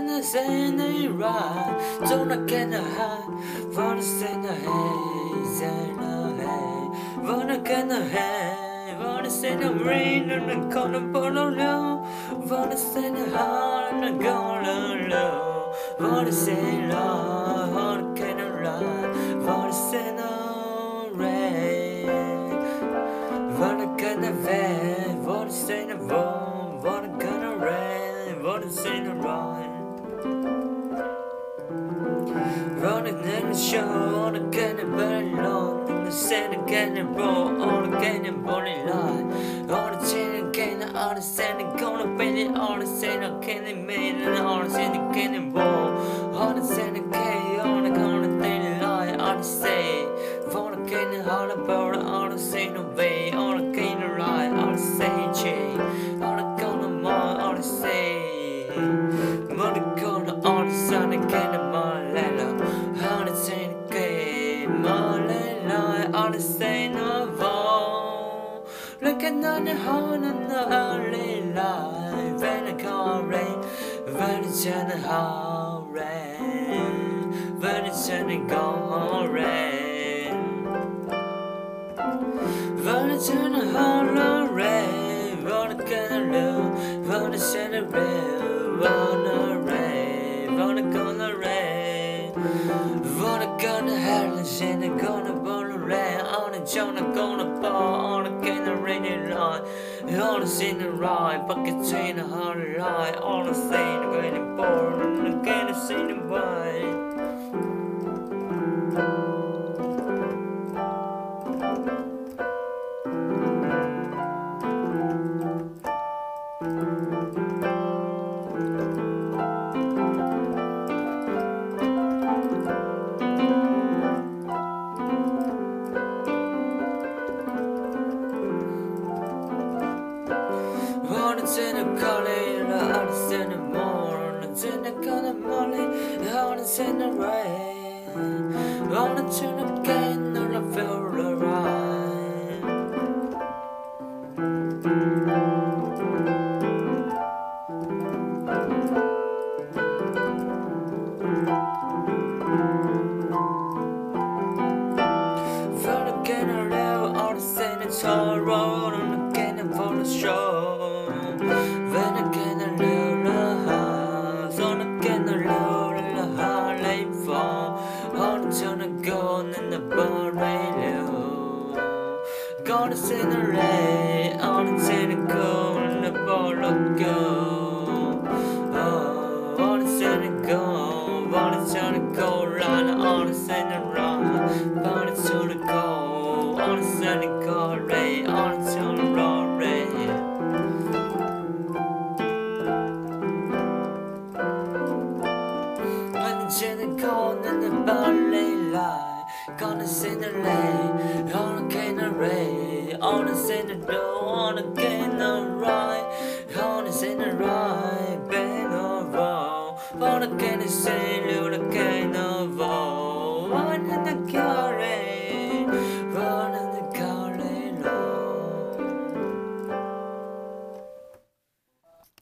Wanna say the right, don't get the high. Wanna say the hey, say the hey. Wanna get the hey, wanna say the rain and the corner below low. Wanna say the high and the golden low. Wanna say love, in the show, on the cannon burn long, in the sand again and roll, on the cannon burning line, on the chain again, on the sand and gonna bend it, on the sand, I can't make it, on the sand again roll, on the sand again, on the gonna thin line, on the say, for the cannon, on the bird, on the sand away, Looking on the horn and the early light. When the car rain, when it's in the hall rain. When it's in the gone rain. When it's in the hall rain. Get a loop, wanna send a rail, wanna rain, on a Jonah gonna ball, on a get a rainy line, All a sin the ride, buckets in a hard line, all the thing, Send a calling, wanna send a more, wanna send a kind of money, wanna send a rain, wanna turn again, all I feel alright. For the On turn of gold in the bar of gold. Oh, on turn gold, on of gold, line, on of run, on turn gold, on turn gold, ray, on the turn ray. Cold and the ballet a sing the door, on a can of ride, on a sing the ride.